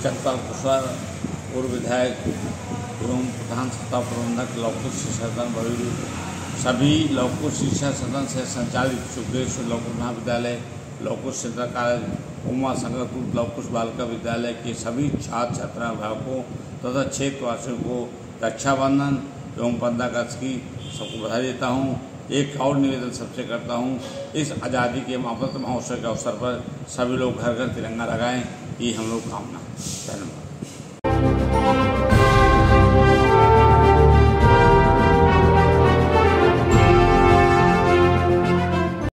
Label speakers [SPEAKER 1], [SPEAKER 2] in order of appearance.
[SPEAKER 1] पर पूर्व विधायक एवं प्रधान सत्ता प्रबंधक लौकिक शिक्षा सदन भरूल सभी लौकिक शिक्षा सदन से संचालित सुखदेश्वर लौकिक महाविद्यालय लौकिक सेंटर कॉलेज उमा संगतपुर लौकिक बालिका विद्यालय के सभी छात्र छात्रा अभिभावकों तथा क्षेत्रवासियों को रक्षाबंधन एवं पंद्रह अगस्त की सबको बधाई देता हूँ। एक और निवेदन सबसे करता हूँ, इस आज़ादी के अमृत महोत्सव के अवसर पर सभी लोग घर घर तिरंगा लगाएँ। 你什都不干不了闲着吧